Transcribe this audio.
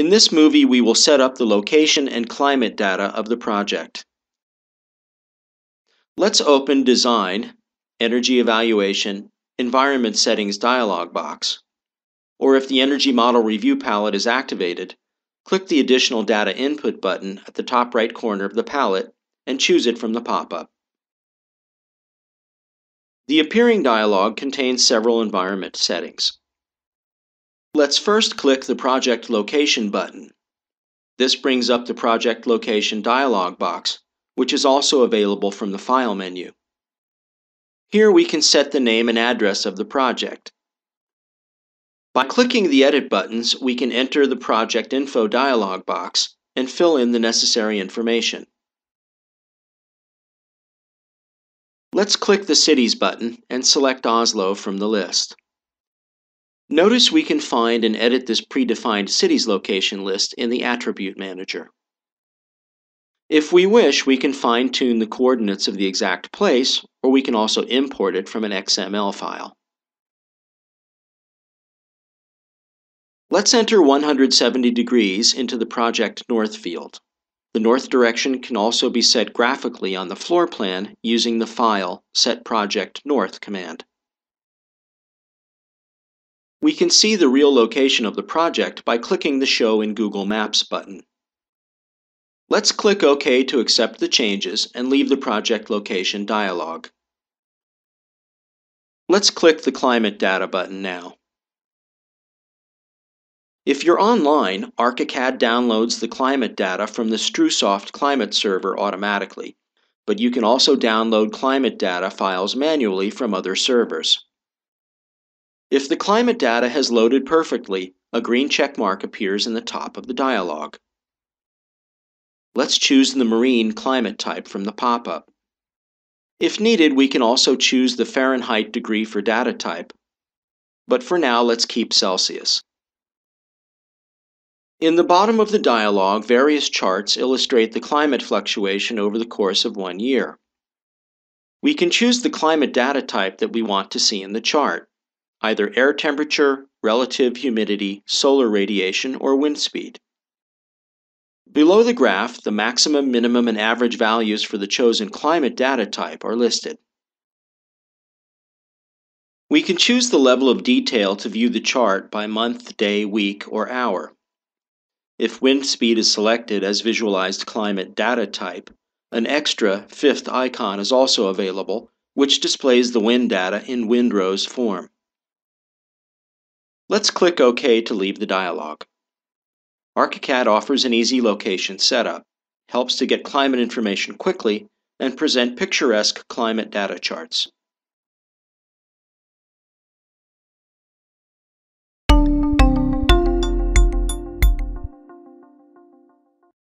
In this movie, we will set up the location and climate data of the project. Let's open Design, Energy Evaluation, Environment Settings dialog box. Or if the Energy Model Review palette is activated, click the Additional Data Input button at the top right corner of the palette and choose it from the pop-up. The appearing dialog contains several environment settings. Let's first click the Project Location button. This brings up the Project Location dialog box, which is also available from the File menu. Here we can set the name and address of the project. By clicking the Edit buttons, we can enter the Project Info dialog box and fill in the necessary information. Let's click the Cities button and select Oslo from the list. Notice we can find and edit this predefined cities location list in the Attribute Manager. If we wish, we can fine-tune the coordinates of the exact place, or we can also import it from an XML file. Let's enter 170 degrees into the Project North field. The north direction can also be set graphically on the floor plan using the file Set Project North command. We can see the real location of the project by clicking the Show in Google Maps button. Let's click OK to accept the changes and leave the project location dialog. Let's click the Climate Data button now. If you're online, ArchiCAD downloads the climate data from the Strusoft climate server automatically, but you can also download climate data files manually from other servers. If the climate data has loaded perfectly, a green check mark appears in the top of the dialog. Let's choose the marine climate type from the pop-up. If needed, we can also choose the Fahrenheit degree for data type, but for now let's keep Celsius. In the bottom of the dialog, various charts illustrate the climate fluctuation over the course of one year. We can choose the climate data type that we want to see in the chart, either air temperature, relative humidity, solar radiation, or wind speed. Below the graph, the maximum, minimum, and average values for the chosen climate data type are listed. We can choose the level of detail to view the chart by month, day, week, or hour. If wind speed is selected as visualized climate data type, an extra fifth icon is also available, which displays the wind data in wind rose form. Let's click OK to leave the dialog. ArchiCAD offers an easy location setup, helps to get climate information quickly, and present picturesque climate data charts.